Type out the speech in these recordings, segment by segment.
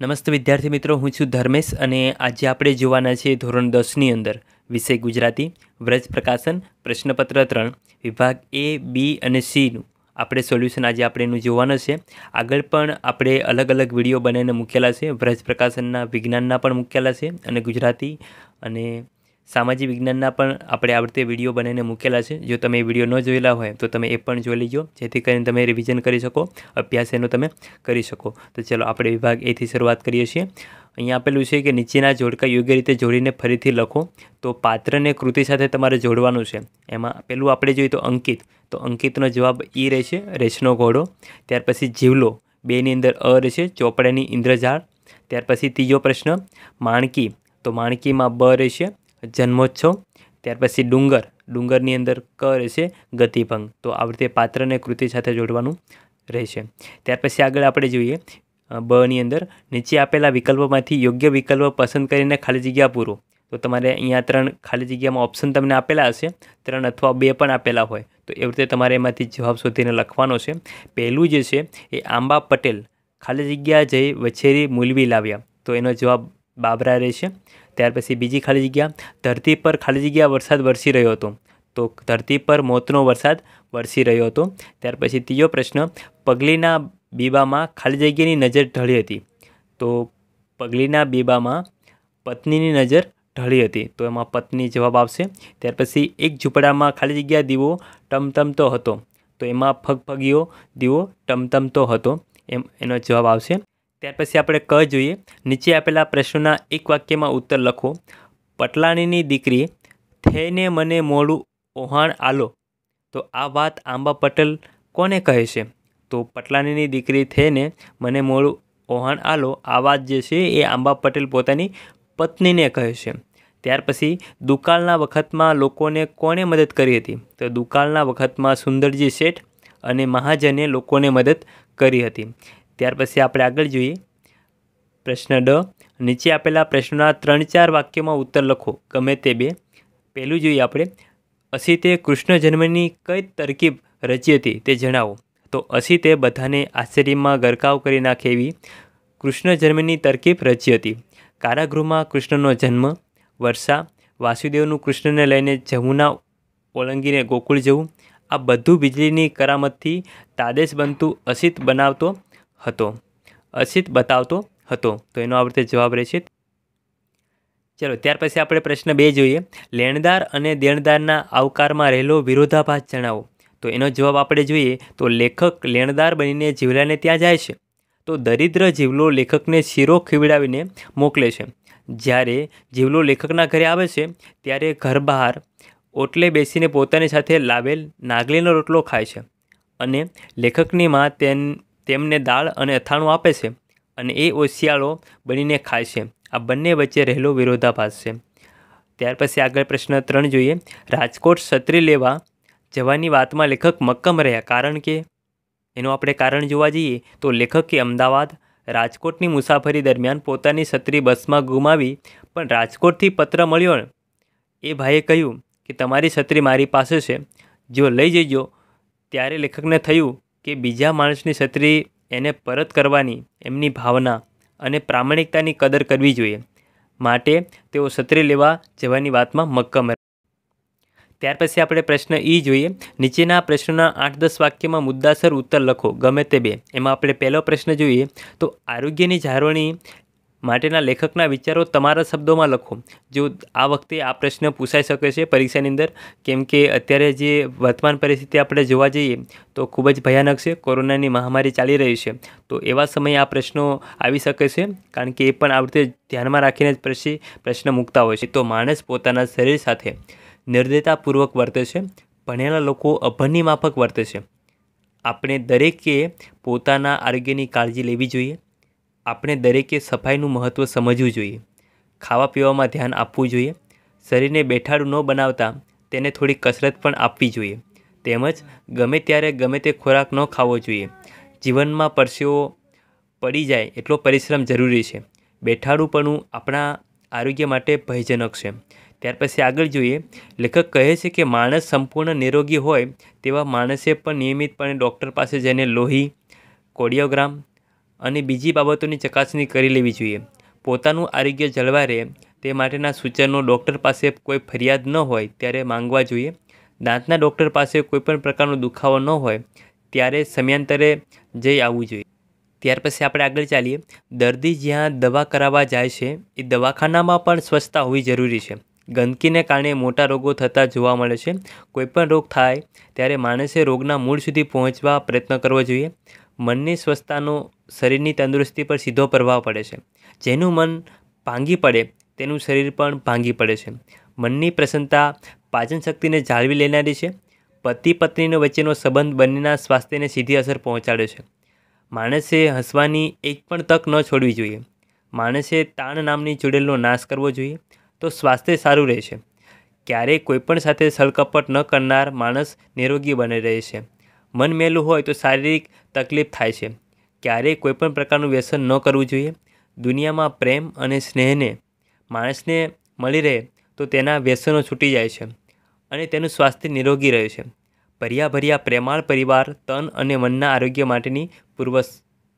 નમસ્તે વિદ્યાર્થી મિત્રો, હું છું ધર્મેશ અને આજે આપણે જોવાના છે ધોરણ દસની અંદર વિષય ગુજરાતી, વ્રજ પ્રકાશન, પ્રશ્નપત્ર ત્રણ, વિભાગ એ, બી અને સીનું. આપણે સોલ્યુશન આજે આપણે એનું જોવાનું છે. આગળ પણ આપણે અલગ અલગ વીડિયો બનાવીને મૂકેલા છે. વ્રજ પ્રકાશનના વિજ્ઞાનના પણ મૂકેલા છે અને ગુજરાતી અને સામાજિક વિજ્ઞાનના પણ આપણે આ વીડિયો બનાવીને મૂકેલા છે. જો તમે એ વીડિયો ન જોયેલા હોય, તો તમે એ પણ જોઈ લેજો. જેથી કરીને તમે રિવિઝન કરી શકો, અભ્યાસ એનો તમે કરી શકો. તો ચલો, આપણે વિભાગ એથી શરૂઆત કરીએ છીએ. અહીંયા આપેલું છે કે નીચેના જોડકા યોગ્ય રીતે જોડીને ફરીથી લખો. તો પાત્રને કૃતિ સાથે તમારે જોડવાનું છે. એમાં પેલું આપણે જોઈએ તો અંકિત. તો અંકિતનો જવાબ ઈ રહેશે, રેશનો ઘોડો. ત્યાર પછી જીવલો. બેની અંદર અ રહેશે, ચોપડાની ઇન્દ્રજાળ. ત્યાર પછી ત્રીજો પ્રશ્ન, માણકી. તો માણકીમાં બ રહેશે. જન્મોત્સવ, ત્યાર પછી ડુંગર. ડુંગરની અંદર ક રહેશે ગતિભંગ. તો આ રીતે પાત્રને કૃતિ સાથે જોડવાનું રહેશે. ત્યાર પછી આગળ આપણે જોઈએ બની અંદર નીચે આપેલા વિકલ્પોમાંથી યોગ્ય વિકલ્પ પસંદ કરીને ખાલી જગ્યા પૂરો. તો તમારે અહીંયા ત્રણ ખાલી જગ્યામાં ઓપ્શન તમને આપેલા હશે. ત્રણ અથવા બે પણ આપેલા હોય. તો એવી રીતે તમારે એમાંથી જવાબ શોધીને લખવાનો છે. પહેલું જે છે એ આંબા પટેલ. ખાલી જગ્યા જઈ વછેરી મૂલવી લાવ્યા. તો એનો જવાબ બાબરા રહેશે. ત્યાર પછી બીજી ખાલી જગ્યા, ધરતી પર ખાલી જગ્યા વરસાદ વરસી રહ્યો હતો. તો ધરતી પર મોતનો વરસાદ વરસી રહ્યો હતો. ત્યાર પછી ત્રીજો પ્રશ્ન, પગલીના બીબામાં ખાલી જગ્યાની નજર ઢળી હતી. તો પગલીના બીબામાં પત્નીની નજર ઢળી હતી. તો એમાં પત્ની જવાબ આવશે. ત્યાર પછી એક ઝૂંપડામાં ખાલી જગ્યા દીવો ટમટમતો હતો. તો એમાં ફગફગીઓ દીવો ટમટમતો હતો. એમ એનો જવાબ આવશે. ત્યાર પછી આપણે ક જોઈએ. નીચે આપેલા પ્રશ્નોના એક વાક્યમાં ઉત્તર લખો. પટલાણીની દીકરી થઈને મને મોડું ઓહાણ આલો. તો આ વાત આંબા પટેલ કોને કહે છે? તો પટલાણીની દીકરી થઈને મને મોડું ઓહાણ આલો. આ વાત જે છે એ આંબા પટેલ પોતાની પત્નીને કહે છે. ત્યાર પછી દુકાળના વખતમાં લોકોને કોણે મદદ કરી હતી? તો દુકાળના વખતમાં સુંદરજી શેઠ અને મહાજને લોકોને મદદ કરી હતી. ત્યાર પછી આપણે આગળ જોઈએ. પ્રશ્ન ડ. નીચે આપેલા પ્રશ્નોના ત્રણ ચાર વાક્યોમાં ઉત્તર લખો. ગમે તે બે. પહેલું જોઈએ આપણે. અસીતે કૃષ્ણ જન્મની કઈ તરકીબ રચી હતી તે જણાવો. તો અસીતે બધાને આશ્ચર્યમાં ગરકાવ કરી નાખે એવી કૃષ્ણ જન્મની તરકીબ રચી હતી. કારાગૃહમાં કૃષ્ણનો જન્મ, વર્ષા, વાસુદેવનું કૃષ્ણને લઈને જમુના ઓળંગીને ગોકુળ જવું, આ બધું વીજળીની કરામતથી તાદેશ બનતું અસિત બનાવતો હતો. અસિત બતાવતો હતો. તો એનો આ રીતે જવાબ રહેશે ચલો, ત્યાર પછી આપણે પ્રશ્ન બે જોઈએ. લેણદાર અને દેણદારના આવકારમાં રહેલો વિરોધાભાસ જણાવો. તો એનો જવાબ આપણે જોઈએ તો લેખક લેણદાર બનીને જીવલાને ત્યાં જાય છે. તો દરિદ્ર જીવલો લેખકને શીરો ખીવડાવીને મોકલે છે. જ્યારે જીવલો લેખકના ઘરે આવે છે, ત્યારે ઘર બહાર ઓટલે બેસીને પોતાની સાથે લાવેલ નાગલીનો રોટલો ખાય છે. અને લેખકની માં તેન તેમને દાળ અને અથાણું આપે છે અને એ ઓશિયાળો બનીને ખાય છે. આ બંને વચ્ચે રહેલો વિરોધાભાસ છે. ત્યાર પછી આગળ પ્રશ્ન ત્રણ જોઈએ. રાજકોટ છત્રી લેવા જવાની વાતમાં લેખક મક્કમ રહ્યા કારણ કે? એનું આપણે કારણ જોવા જઈએ તો લેખકે અમદાવાદ રાજકોટની મુસાફરી દરમિયાન પોતાની છત્રી બસમાં ગુમાવી પણ રાજકોટથી પત્ર મળ્યો એ ભાઈએ કહ્યું કે તમારી છત્રી મારી પાસે છે. જો લઈ જજો. ત્યારે લેખકને થયું કે બીજા માણસની છત્રી એને પરત કરવાની એમની ભાવના અને પ્રામાણિકતાની કદર કરવી જોઈએ. માટે તેઓ છત્રી લેવા જવાની વાતમાં મક્કમ ત્યાર પછી આપણે પ્રશ્ન એ જોઈએ. નીચેના પ્રશ્નોના આઠ દસ વાક્યમાં મુદ્દાસર ઉત્તર લખો. ગમે તે બે. એમાં આપણે પહેલો પ્રશ્ન જોઈએ તો આરોગ્યની જાળવણી માટેના લેખકના વિચારો તમારા શબ્દોમાં લખો. જો આ વખતે આ પ્રશ્ન પૂછાઈ શકે છે પરીક્ષાની અંદર, કેમ કે અત્યારે જે વર્તમાન પરિસ્થિતિ આપણે જોવા જઈએ, તો ખૂબ જ ભયાનક છે, કોરોનાની મહામારી ચાલી રહી છે. તો એવા સમયે આ પ્રશ્નો આવી શકે છે, કારણ કે એ પણ આ રીતે ધ્યાનમાં રાખીને જ પછી પ્રશ્ન મૂકતા હોય છે. તો માણસ પોતાના શરીર સાથે નિર્દયતાપૂર્વક વર્તે છે, ભણેલા લોકો અભણની માફક વર્તે છે. આપણે દરેકે પોતાના આરોગ્યની કાળજી લેવી જોઈએ. આપણે દરેકે સફાઈનું મહત્ત્વ સમજવું જોઈએ. ખાવા પીવામાં ધ્યાન આપવું જોઈએ. શરીરને બેઠાડું ન બનાવતા તેને થોડી કસરત પણ આપવી જોઈએ. તેમજ ગમે ત્યારે ગમે તે ખોરાક ન ખાવો જોઈએ. જીવનમાં પરસેવો પડી જાય એટલો પરિશ્રમ જરૂરી છે. બેઠાડુંપણું આપણા આરોગ્ય માટે ભયજનક છે. ત્યાર પછી આગળ જોઈએ. લેખક કહે છે કે માણસ સંપૂર્ણ નિરોગી હોય તેવા માણસે પણ નિયમિતપણે ડૉક્ટર પાસે જઈને લોહી, કોડિયોગ્રામ અને બીજી બાબતોની ચકાસણી કરી લેવી જોઈએ. પોતાનું આરોગ્ય જળવાય રહે તે માટેના સૂચનો ડૉક્ટર પાસે કોઈ ફરિયાદ ન હોય ત્યારે માંગવા જોઈએ. દાંતના ડૉક્ટર પાસે કોઈપણ પ્રકારનો દુખાવો ન હોય ત્યારે સમયાંતરે જઈ આવવું જોઈએ. ત્યાર પછી આપણે આગળ ચાલીએ. દર્દી જ્યાં દવા કરાવવા જાય છે એ દવાખાનામાં પણ સ્વચ્છતા હોવી જરૂરી છે. ગંદકીને કારણે મોટા રોગો થતા જોવા મળે છે. કોઈપણ રોગ થાય ત્યારે માણસે રોગના મૂળ સુધી પહોંચવા પ્રયત્ન કરવો જોઈએ. મનની સ્વસ્થતાનો શરીરની તંદુરસ્તી પર સીધો પ્રભાવ પડે છે. જેનું મન ભાંગી પડે, તેનું શરીર પણ ભાંગી પડે છે. મનની પ્રસન્નતા પાચન શક્તિને જાળવી લેનારી છે. પતિ પત્નીનો વચ્ચેનો સંબંધ બંનેના સ્વાસ્થ્યને સીધી અસર પહોંચાડે છે. માણસે હસવાની એક પણ તક ન છોડવી જોઈએ. માણસે તાણ નામની ચૂડેલનો નાશ કરવો જોઈએ તો સ્વાસ્થ્ય સારું રહે છે. ક્યારેય કોઈપણ સાથે સળકપટ ન કરનાર માણસ નિરોગી બને રહે છે. મન મેલું હોય તો શારીરિક તકલીફ થાય છે. ક્યારેય કોઈપણ પ્રકારનું વ્યસન ન કરવું જોઈએ. દુનિયામાં પ્રેમ અને સ્નેહને માણસને મળી રહે તો તેના વ્યસનો છૂટી જાય છે અને તેનું સ્વાસ્થ્ય નિરોગી રહે છે. ભર્યા ભર્યા પ્રેમાળ પરિવાર તન અને મનના આરોગ્ય માટેની પૂર્વ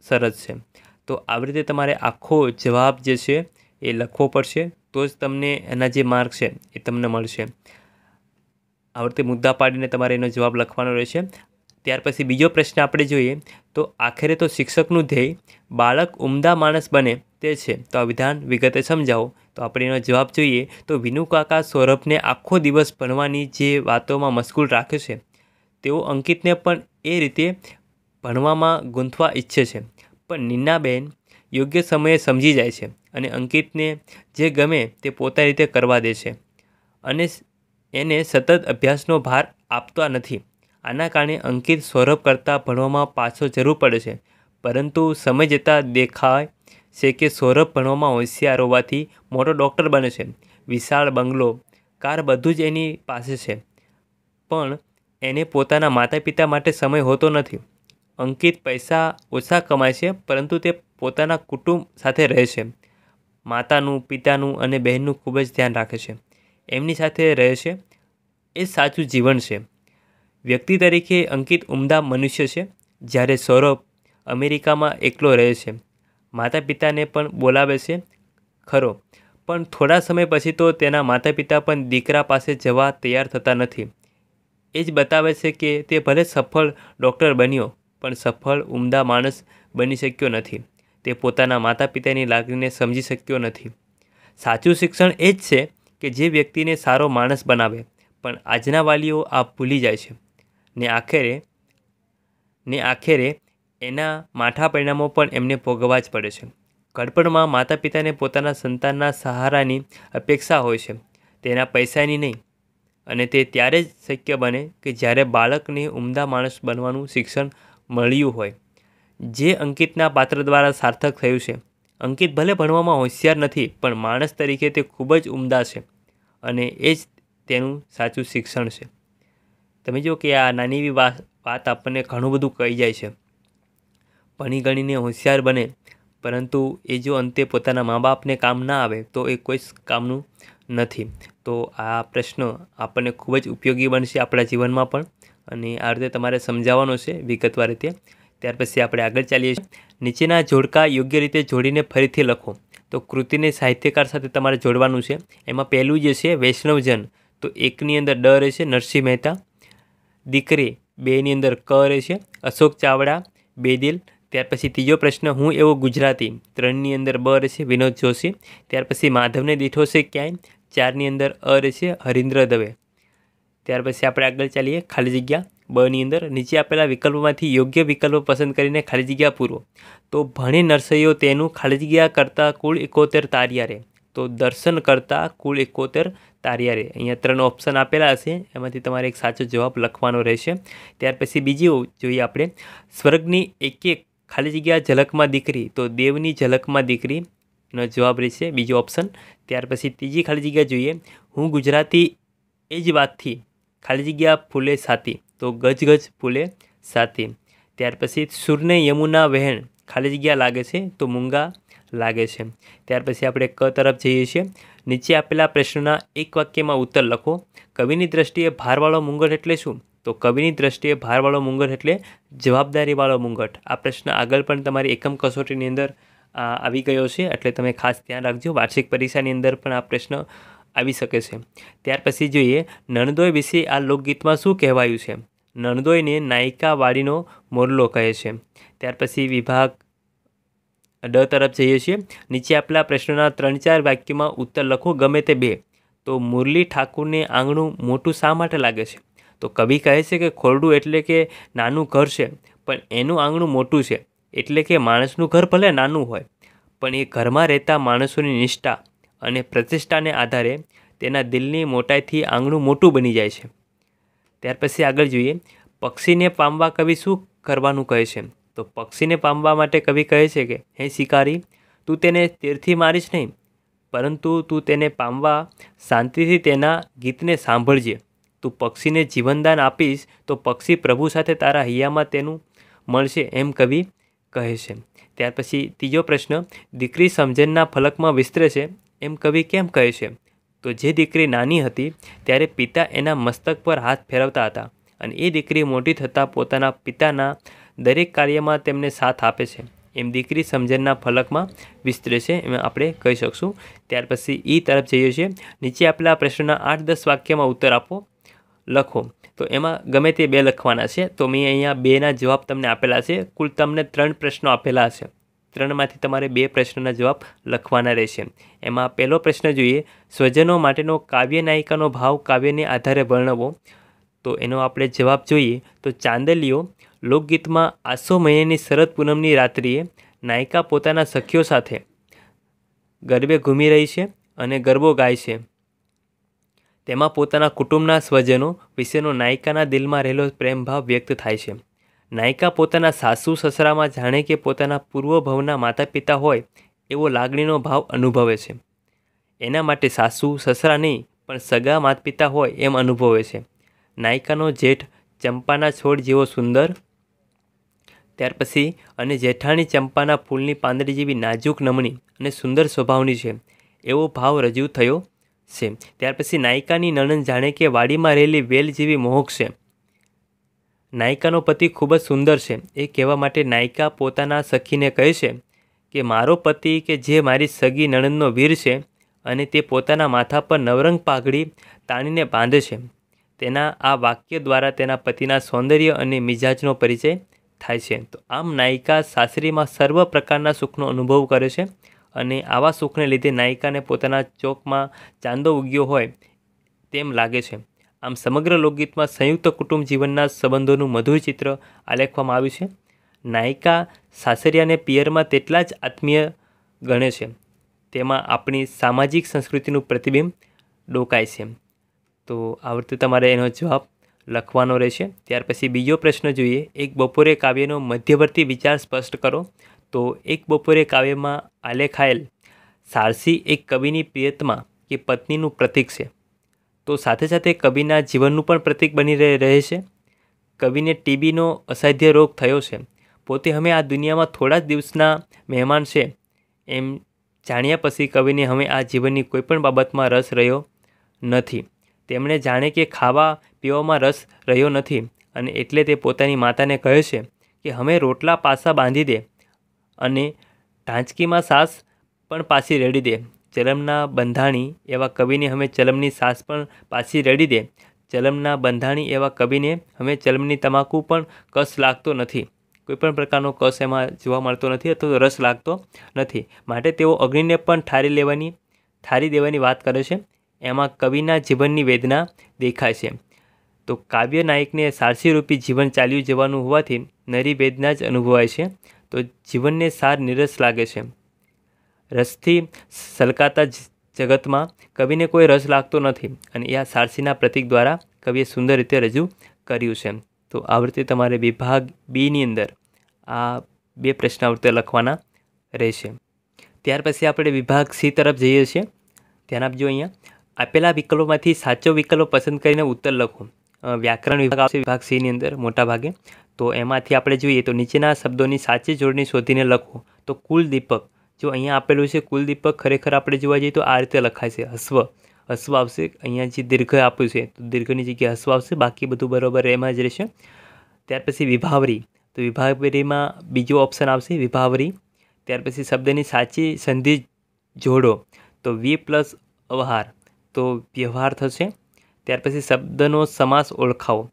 શરત છે. તો આવી રીતે તમારે આખો જવાબ જે છે એ લખવો પડશે તો જ તમને એના જે માર્ક છે એ તમને મળશે. આવડતે મુદ્દા પાડીને તમારે એનો જવાબ લખવાનો રહેશે. ત્યાર પછી બીજો પ્રશ્ન આપણે જોઈએ, તો આખરે તો શિક્ષકનું ધ્યેય બાળક ઉમદા માણસ બને તે છે. તો આ વિધાન વિગતે સમજાવો. તો આપણે એનો જવાબ જોઈએ, તો વિનુ કાકા સૌરભને આખો દિવસ ભણવાની જે વાતોમાં મશગુલ રાખે છે, તેઓ અંકિતને પણ એ રીતે ભણવામાં ગૂંથવા ઈચ્છે છે. પણ નીનાબેન યોગ્ય સમયે સમજી જાય છે અને અંકિતને જે ગમે તે પોતાની રીતે કરવા દે છે અને એને સતત અભ્યાસનો ભાર આપતા નથી. આના કારણે અંકિત સૌરભ કરતાં ભણવામાં પાછો જરૂર પડે છે. પરંતુ સમય જતાં દેખાય છે કે સૌરભ ભણવામાં હોશિયાર હોવાથી મોટો ડૉક્ટર બને છે. વિશાળ બંગલો, કાર બધું જ એની પાસે છે. પણ એને પોતાના માતા પિતા માટે સમય હોતો નથી. અંકિત પૈસા ઓછા કમાય છે, પરંતુ તે પોતાના કુટુંબ સાથે રહે છે. માતાનું, પિતાનું અને બહેનનું ખૂબ જ ધ્યાન રાખે છે. એમની સાથે રહે છે. એ સાચું જીવન છે. વ્યક્તિ તરીકે અંકિત ઉમદા મનુષ્ય છે, જ્યારે સૌરભ અમેરિકામાં એકલો રહે છે. માતા પિતાને પણ બોલાવે છે, ખરો, પણ થોડા સમય પછી તો તેના માતા પિતા પણ દીકરા પાસે જવા તૈયાર થતા નથી. એ જ બતાવે છે કે તે ભલે સફળ ડૉક્ટર બન્યો, પણ સફળ ઉમદા માણસ બની શક્યો નથી. તે પોતાના માતા પિતાની લાગણીને સમજી શક્યો નથી. સાચું શિક્ષણ એ જ છે કે જે વ્યક્તિને સારો માણસ બનાવે, પણ આજના વાલીઓ આ ભૂલી જાય છે. ને આખરે ને આખરે એના માઠા પરિણામો પણ એમને ભોગવવા જ પડે છે. ઘડપણમાં માતા પિતાને પોતાના સંતાનના સહારાની અપેક્ષા હોય છે. તેના પૈસાની નહીં. અને તે ત્યારે જ શક્ય બને કે જ્યારે બાળકને ઉમદા માણસ બનવાનું શિક્ષણ મળ્યું હોય. જે અંકિતના પાત્ર દ્વારા સાર્થક થયું છે. અંકિત ભલે ભણવામાં હોશિયાર નથી, પણ માણસ તરીકે તે ખૂબ જ ઉમદા છે. અને એ જ તેનું સાચું શિક્ષણ છે. તમે જો કે આ નાની એવી વાત આપણને ઘણું બધું કહી જાય છે. ભણી ગણીને હોશિયાર બને, પરંતુ એ જો અંતે પોતાના મા બાપને કામ ના આવે, તો એ કોઈ કામનું નથી. તો આ પ્રશ્ન આપણને ખૂબ જ ઉપયોગી બનશે આપણા જીવનમાં પણ, અને આ રીતે તમારે સમજાવવાનો છે વિગતવાર રીતે. ત્યાર પછી આપણે આગળ ચાલીએ છીએ. નીચેના જોડકા યોગ્ય રીતે જોડીને ફરીથી લખો. તો કૃતિને સાહિત્યકાર સાથે તમારે જોડવાનું છે. એમાં પહેલું જે છે વૈષ્ણવજન. તો એકની અંદર ડ રહેશે નરસિંહ મહેતા દીકરી બેની અંદર ક રહે છે, અશોક ચાવડા, બેદિલ. ત્યાર પછી ત્રીજો પ્રશ્ન, હું એવો ગુજરાતી ત્રણની અંદર બ રહેશે વિનોદ જોશી. ત્યાર પછી માધવને દીઠો છે ક્યાંય, ચારની અંદર અ રહેશે હરીન્દ્ર દવે. ત્યાર પછી આપણે આગળ ચાલીએ, ખાલી જગ્યા. બની અંદર નીચે આપેલા વિકલ્પોમાંથી યોગ્ય વિકલ્પ પસંદ કરીને ખાલી જગ્યા પૂરો. તો ભણી નર્સરીઓ તેનું ખાલી જગ્યા કરતાં કુલ એકોતેર તારિયારે તો દર્શન કરતાં કુલ એકોતેર તારિયારે અહીંયા ત્રણ ઓપ્શન આપેલા હશે, એમાંથી તમારે એક સાચો જવાબ લખવાનો રહેશે. ત્યાર પછી બીજી જોઈએ આપણે, સ્વર્ગની એક એક ખાલી જગ્યા ઝલકમાં દીકરી, તો દેવની ઝલકમાં દીકરીનો જવાબ રહેશે બીજો ઓપ્શન ત્યાર પછી ત્રીજી ખાલી જગ્યા જોઈએ, હું ગુજરાતી એ જ વાતથી, ખાલી જગ્યા ફૂલે સાથી તો ગજગજ ગજ ફૂલે સાથી ત્યાર પછી સુરને યમુના વહેણ, ખાલી જગ્યા લાગે છે, તો મૂંગા લાગે છે. ત્યાર પછી આપણે ક તરફ જઈએ છીએ. નીચે આપેલા પ્રશ્નના એક વાક્યમાં ઉત્તર લખો. કવિની દ્રષ્ટિએ ભારવાળો મુંગટ એટલે શું? તો કવિની દ્રષ્ટિએ ભારવાળો મુંગટ એટલે જવાબદારીવાળો મુંગટ. આ પ્રશ્ન આગળ પણ તમારી એકમ કસોટીની અંદર આવી ગયો છે. એટલે તમે ખાસ ધ્યાન રાખજો. વાર્ષિક પરીક્ષાની અંદર પણ આ પ્રશ્ન આવી શકે છે. ત્યાર પછી જોઈએ, નણદોય વિશે આ લોકગીતમાં શું કહેવાયું છે? નણદોયને નાયિકા વાડીનો મોરલો કહે છે. ત્યાર પછી વિભાગ ડ તરફ જઈએ છીએ. નીચે આપેલા પ્રશ્નોના ત્રણ ચાર વાક્યમાં ઉત્તર લખો, ગમે તે બે. તો મુરલી ઠાકુરને આંગણું મોટું શા માટે લાગે છે? તો કવિ કહે છે કે ખોરડું એટલે કે નાનું ઘર છે, પણ એનું આંગણું મોટું છે. એટલે કે માણસનું ઘર ભલે નાનું હોય, પણ એ ઘરમાં રહેતા માણસોની નિષ્ઠા અને પ્રતિષ્ઠાને આધારે તેના દિલની મોટાઈથી આંગણું મોટું બની જાય છે. ત્યાર પછી આગળ જોઈએ. પક્ષીને પામવા કવિ શું કરવાનું કહે છે? તો પક્ષીને પામવા માટે કવિ કહે છે કે, હે શિકારી, તું તેને તીરથી મારીશ નહીં, પરંતુ તું તેને પામવા શાંતિથી તેના ગીતને સાંભળજે. તું પક્ષીને જીવનદાન આપીશ તો પક્ષી પ્રભુ સાથે તારા હૈયામાં તેનું મળશે, એમ કવિ કહે છે. ત્યાર પછી ત્રીજો પ્રશ્ન, દીકરી સમજણના ફલકમાં વિસ્તરે છે? એમ કવિ કેમ કહે છે? તો જે દીકરી નાની હતી, ત્યારે પિતા એના મસ્તક પર હાથ ફેરવતા હતા અને એ દીકરી મોટી થતાં પોતાના પિતાના દરેક કાર્યમાં તેમને સાથ આપે છે. એમ દીકરી સમજણના ફલકમાં વિસ્તરે છે એમ આપણે કહી શકશું. ત્યાર પછી ઈ તરફ જઈએ છીએ. નીચે આપેલા પ્રશ્નના આઠ દસ વાક્યમાં ઉત્તર આપો. લખો. તો એમાં ગમે તે બે લખવાના છે. તો મેં અહીંયા બેના જવાબ તમને આપેલા છે. કુલ તમને ત્રણ પ્રશ્નો આપેલા છે ત્રણમાંથી તમારે બે પ્રશ્નના જવાબ લખવાના રહેશે. એમાં પહેલો પ્રશ્ન જોઈએ. સ્વજનો માટેનો કાવ્ય નાયિકાનો ભાવ કાવ્યને આધારે વર્ણવો. તો એનો આપણે જવાબ જોઈએ. તો ચાંદલીઓ લોકગીતમાં આસો મહિનાની શરદ પૂનમની રાત્રિએ નાયિકા પોતાના સખીઓ સાથે ગરબે ઘૂમી રહી છે અને ગરબો ગાય છે. તેમાં પોતાના કુટુંબના સ્વજનો વિશેનો નાયિકાના દિલમાં રહેલો પ્રેમભાવ વ્યક્ત થાય છે. નાયિકા પોતાના સાસુ સસરામાં જાણે કે પોતાના પૂર્વભવના માતા પિતા હોય એવો લાગણીનો ભાવ અનુભવે છે. એના માટે સાસુ સસરા નહીં, પણ સગા માતા પિતા હોય એમ અનુભવે છે. નાયિકાનો જેઠ ચંપાના છોડ જેવો સુંદર ત્યાર પછી અને જેઠાણી ચંપાના ફૂલની પાંદડી જેવી નાજુક નમણી અને સુંદર સ્વભાવની છે. એવો ભાવ રજૂ થયો છે. ત્યાર પછી નાયિકાની નણંદ જાણે કે વાડીમાં રહેલી વેલ જેવી મોહક છે. નાયિકાનો પતિ ખૂબ જ સુંદર છે. એ કહેવા માટે નાયિકા પોતાના સખીને કહે છે કે, મારો પતિ કે જે મારી સગી નણંદનો વીર છે અને તે પોતાના માથા પર નવરંગ પાઘડી તાણીને બાંધે છે. તેના આ વાક્ય દ્વારા તેના પતિના સૌંદર્ય અને મિજાજનો પરિચય થાય છે. તો આમ નાયિકા સાસરીમાં સર્વ પ્રકારના સુખનો અનુભવ કરે છે અને આવા સુખને લીધે નાયિકાને પોતાના ચોકમાં ચાંદો ઉગ્યો હોય તેમ લાગે છે. આમ સમગ્ર લોકગીતમાં સંયુક્ત કુટુંબ જીવનના સંબંધોનું મધુર ચિત્ર આલેખવામાં આવ્યું છે. નાયિકા સાસરિયાને પિયરમાં તેટલા જ આત્મીય ગણે છે. તેમાં આપણી સામાજિક સંસ્કૃતિનું પ્રતિબિંબ ડોકાય છે. તો આ તમારે એનો જવાબ લખવાનો રહેશે. ત્યાર પછી બીજો પ્રશ્ન જોઈએ. એક બપોરે કાવ્યનો મધ્યવર્તી વિચાર સ્પષ્ટ કરો. તો એક બપોરે કાવ્યમાં આલેખાયેલ સારસી એક કવિની પ્રિયતમાં કે પત્નીનું પ્રતીક છે તો સાથે સાથે કવિના જીવનનું પણ પ્રતીક બની રહે છે કવિને ટીબીનો અસાધ્ય રોગ થયો છે. પોતે હવે આ દુનિયામાં થોડા જ દિવસના મહેમાન છે. એમ જાણ્યા પછી કવિને હવે આ જીવનની કોઈપણ બાબતમાં રસ રહ્યો નથી. તેમણે જાણે કે ખાવા પીવામાં રસ રહ્યો નથી અને એટલે તે પોતાની માતાને કહે છે કે હવે રોટલા પાસા બાંધી દે અને ઢાંચકીમાં સાસ પણ પાછી રેડી દે. ચલમના બંધાણી એવા કવિને અમે ચલમની સાસ પણ પાછી રેડી દે. ચલમના બંધાણી એવા કવિને અમે ચલમની તમાકુ પણ કસ લાગતો નથી. કોઈપણ પ્રકારનો કસ એમાં જોવા મળતો નથી અથવા રસ લાગતો નથી. માટે તેઓ અગ્નિને પણ ઠારી લેવાની, ઠારી દેવાની વાત કરે છે. એમાં કવિના જીવનની વેદના દેખાય છે. તો કાવ્ય નાયકને સારસીરૂપી જીવન ચાલ્યું જવાનું હોવાથી નરી વેદના જ અનુભવાય છે. તો જીવનને સાર નિરસ લાગે છે. રસથી સલકાતા જગતમાં કવિને કોઈ રસ લાગતો નથી અને એ આ સારસીના પ્રતીક દ્વારા કવિએ સુંદર રીતે રજૂ કર્યું છે. તો આવૃત્તિ તમારે વિભાગ બીની અંદર આ બે પ્રશ્નાવૃત્તિ લખવાના રહેશે. ત્યાર પછી આપણે વિભાગ સી તરફ જઈએ છીએ. ધ્યાન આપજો અહીંયા. આપેલા વિકલ્પોમાંથી સાચો વિકલ્પ પસંદ કરીને ઉત્તર લખો. વ્યાકરણ વિભાગ આવશે, વિભાગ સીની અંદર, મોટા ભાગે. તો એમાંથી આપણે જોઈએ તો નીચેના શબ્દોની સાચી જોડણી શોધીને લખો. તો કુલ દીપક. જો અહીંયા આપેલું છે કુલદીપક ખરેખર આપણે જોવા જઈએ તો આ રીતે લખાય છે, હસ્વ. હસ્વ આવશે, અહીંયા જે દીર્ઘ આપ્યું છે, તો દીર્ઘની જગ્યાએ હસ્વ આવશે, બાકી બધું બરાબર એમાં જ રહેશે. ત્યાર પછી વિભાવરી. તો વિભાવરીમાં બીજો ઓપ્શન આવશે, વિભાવરી. ત્યાર પછી શબ્દની સાચી સંધિ જોડો. તો વી પ્લસ અવહાર. તો વ્યવહાર થશે. ત્યાર પછી શબ્દનો સમાસ ઓળખાવો.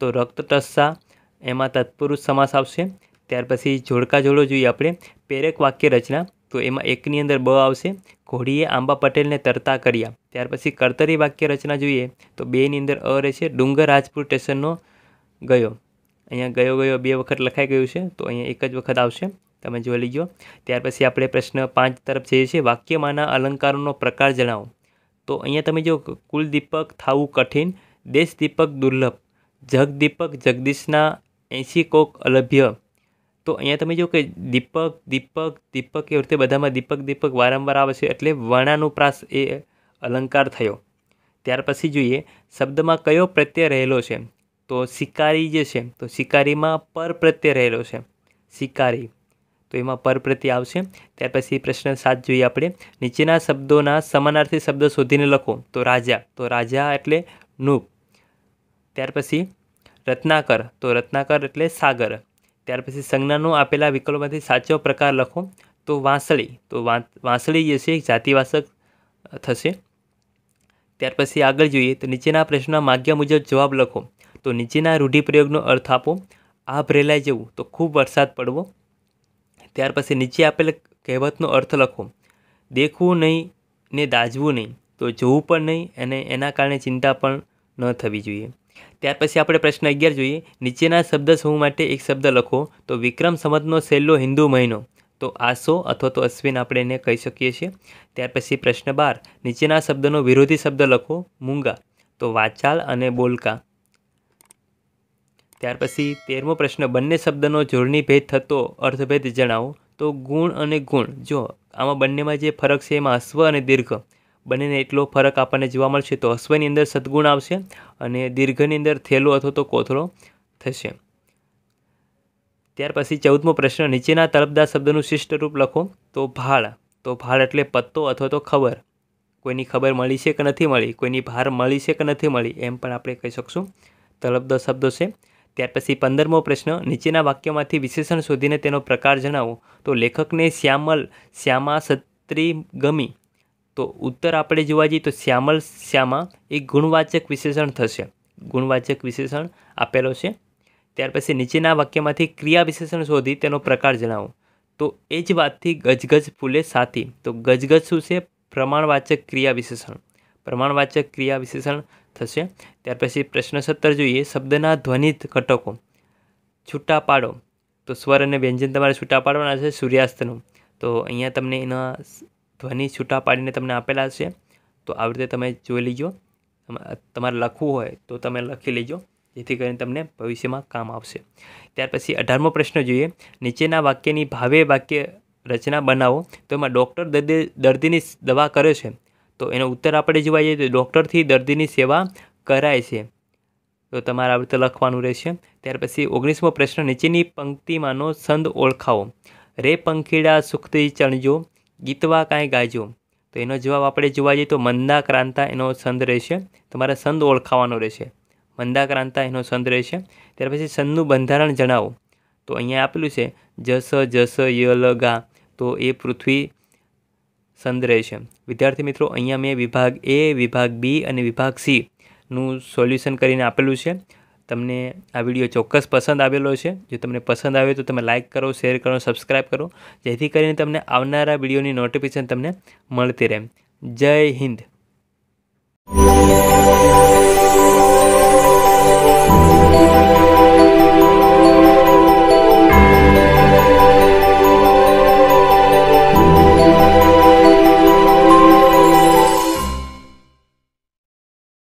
તો રક્તટસ્સા એમાં તત્પુરુષ સમાસ આવશે. ત્યાર પછી જોડકા જોડો જોઈએ આપણે. પેરેક વાક્ય રચના, તો એમાં એકની અંદર બ આવશે. ઘોડીએ આંબા પટેલને તરતા કર્યા. ત્યાર પછી કર્તરી વાક્ય રચના જોઈએ, તો બેની અંદર અ રહેશે ડુંગર રાજપુર સ્ટેશનનો ગયો. અહીંયા ગયો ગયો બે વખત લખાઈ ગયું છે, તો અહીંયા એક જ વખત આવશે. તમે જોઈ લીજો. ત્યાર પછી આપણે પ્રશ્ન પાંચ તરફ જઈએ છીએ. વાક્યમાંના અલંકારોનો પ્રકાર જણાવો. તો અહીંયા તમે જો કુલદીપક થાવું કઠિન દેશ દીપક દુર્લભ, જગદીપક જગદીશના એંશી કોક અલભ્ય. તો અહીંયા તમે જો કે દીપક દીપક દીપક એવી રીતે બધામાં દીપક દીપક વારંવાર આવે છે એટલે વર્ણાનુપ્રાસ એ અલંકાર થયો. ત્યાર પછી જોઈએ શબ્દમાં કયો પ્રત્યય રહેલો છે? તો શિકારી જે છે, તો શિકારીમાં પર પ્રત્યય રહેલો છે. શિકારી. તો એમાં પર પ્રત્યય આવશે. ત્યાર પછી પ્રશ્ન સાત જોઈએ આપણે. નીચેના શબ્દોના સમાનાર્થી શબ્દ શોધીને લખો. તો રાજા. તો રાજા એટલે નૂપ. ત્યાર પછી રત્નાકર. તો રત્નાકર એટલે સાગર. ત્યાર પછી સંજ્ઞાનો આપેલા વિકલ્પોમાંથી સાચો પ્રકાર લખો. તો વાંસળી. તો વાંસળી જે છે જાતિવાસક થશે. ત્યાર પછી આગળ જોઈએ. તો નીચેના પ્રશ્નના માગ્યા મુજબ જવાબ લખો. તો નીચેના રૂઢિપ્રયોગનો અર્થ આપો આ ભરેલાઈ જવું. તો ખૂબ વરસાદ પડવો. ત્યાર પછી નીચે આપેલ કહેવતનો અર્થ લખો. દેખવું નહીં ને દાજવું નહીં, તો જોવું પણ નહીં અને એના કારણે ચિંતા પણ ન થવી જોઈએ. ત્યાર પછી આપણે પ્રશ્ન અગિયાર જોઈએ. નીચેના શબ્દ સમૂહ માટે એક શબ્દ લખો, તો વિક્રમ સંવતનો છેલ્લો હિન્દુ મહિનો, તો આસો અથવા તો અશ્વિન આપણે એને કહી શકીએ છીએ. ત્યાર પછી પ્રશ્ન બાર. નીચેના શબ્દનો વિરોધી શબ્દ લખો, મૂંગા, તો વાચાલ અને બોલકા ત્યાર પછી તેરમો પ્રશ્ન, બંને શબ્દનો જોડણી ભેદ થતો અર્થભેદ જણાવો. તો ગુણ અને ગુણ, જો આમાં બંનેમાં જે ફરક છે એમાં અશ્વ અને દીર્ઘ. બંનેને એટલો ફરક આપણને જોવા મળશે તો અશ્વની અંદર સદગુણ આવશે અને દીર્ઘની અંદર થેલો અથવા તો કોથળો થશે. ત્યાર પછી ચૌદમો પ્રશ્ન, નીચેના તરફદાર શબ્દનું શિષ્ટ રૂપ લખો. તો ભાળ તો ભાળ એટલે પત્તો અથવા તો ખબર. કોઈની ખબર મળી છે કે નથી મળી, કોઈની ભાર મળી છે કે નથી મળી, એમ પણ આપણે કહી શકશું. તલબદાર શબ્દો છે. ત્યાર પછી પંદરમો પ્રશ્ન, નીચેના વાક્યમાંથી વિશેષણ શોધીને તેનો પ્રકાર જણાવો. તો લેખકને શ્યામલ શ્યામા સત્રી ગમી તો ઉત્તર આપણે જોવા જઈએ તો શ્યામલ શ્યામા એ ગુણવાચક વિશેષણ થશે. ગુણવાચક વિશેષણ આપેલો છે. ત્યાર પછી નીચેના વાક્યમાંથી ક્રિયા વિશેષણ શોધી તેનો પ્રકાર જણાવો. તો એ જ વાતથી ગજગજ ફૂલે સાથી. તો ગજગજ શું છે? પ્રમાણવાચક ક્રિયા વિશેષણ. પ્રમાણવાચક ક્રિયા વિશેષણ થશે. ત્યાર પછી પ્રશ્ન સત્તર જોઈએ. શબ્દના ધ્વનિત ઘટકો. છૂટા પાડો તો સ્વર અને વ્યંજન તમારે છૂટા પાડવાના છે, સૂર્યાસ્તનું. તો અહીંયા તમને એના ધ્વનિ છૂટા પાડીને તમને આપેલા છે. તો આવી રીતે તમે જોઈ લીજો. તમારે લખવું હોય તો તમે લખી લેજો. જેથી કરીને તમને ભવિષ્યમાં કામ આવશે. ત્યાર પછી અઢારમો પ્રશ્ન જોઈએ. નીચેના વાક્યની ભાવે વાક્ય રચના બનાવો. તો એમાં ડૉક્ટર દર્દી, દર્દીની દવા કરે છે. તો એનો ઉત્તર આપણે જોવા જઈએ તો ડૉક્ટરથી દર્દીની સેવા કરાય છે. તો તમારે આવી રીતે લખવાનું રહેશે. ત્યાર પછી ઓગણીસમો પ્રશ્ન, નીચેની પંક્તિમાંનો છંદ ઓળખાવો. રે પંખીડા સુખથી ચણજો, ગીતવા કાંઈ ગાજો. તો એનો જવાબ આપણે જોવા જઈએ તો મંદા ક્રાંતા એનો છંદ રહેશે. તમારે છંદ ઓળખાવાનો રહેશે. મંદા ક્રાંતા એનો છંદ રહેશે. ત્યાર પછી છંદનું બંધારણ જણાવો. તો અહીંયા આપેલું છે, જસ જસ યલ ગા. તો એ પૃથ્વી છંદ રહેશે વિદ્યાર્થી મિત્રો, અહીંયા મેં વિભાગ એ વિભાગ બી અને વિભાગ સીનું સોલ્યુશન કરીને આપેલું છે. તમને આ વીડિયો ચોક્કસ પસંદ આવેલો છે. જો તમને પસંદ આવે તો તમે લાઇક કરો શેર કરો સબસ્ક્રાઈબ કરો. જેથી કરીને તમને આવનારા વિડીયોની નોટિફિકેશન તમને મળતી રહે. જય હિન્દ.